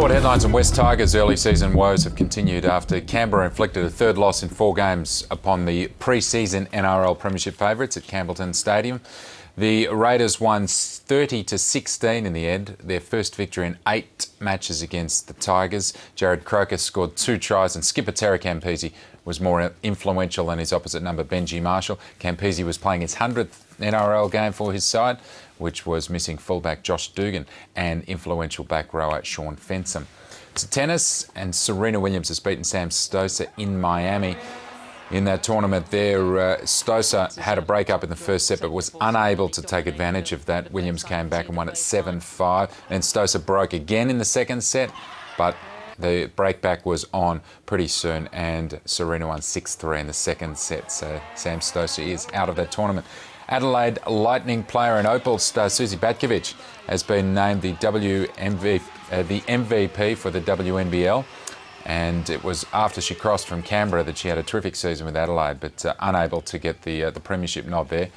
Sport headlines and Wests Tigers' early season woes have continued after Canberra inflicted a third loss in four games upon the pre season NRL Premiership favourites at Campbelltown Stadium. The Raiders won 30 to 16 in the end, their first victory in eight matches against the Tigers. Jarrod Croker scored two tries, and skipper Terry Campese was more influential than his opposite number, Benji Marshall. Campese was playing his 100th NRL game for his side, which was missing fullback Josh Dugan and influential back rower Shaun Fensom. To tennis, and Serena Williams has beaten Sam Stosur in Miami. In that tournament there, uh, Stosur had a break up in the first set but was unable to take advantage of that. Williams came back and won at 7-5. And Stosur broke again in the second set, but the breakback was on pretty soon and Serena won 6-3 in the second set. So Sam Stosur is out of that tournament. Adelaide Lightning player and Opal star Suzy Batkovic has been named the WMV, uh, the MVP for the WNBL. And it was after she crossed from Canberra that she had a terrific season with Adelaide, but uh, unable to get the uh, the premiership nod there.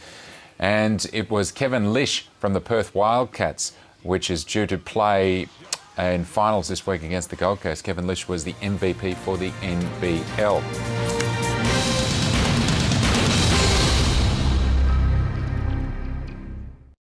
And it was Kevin Lisch from the Perth Wildcats, which is due to play in finals this week against the Gold Coast. Kevin Lisch was the MVP for the NBL.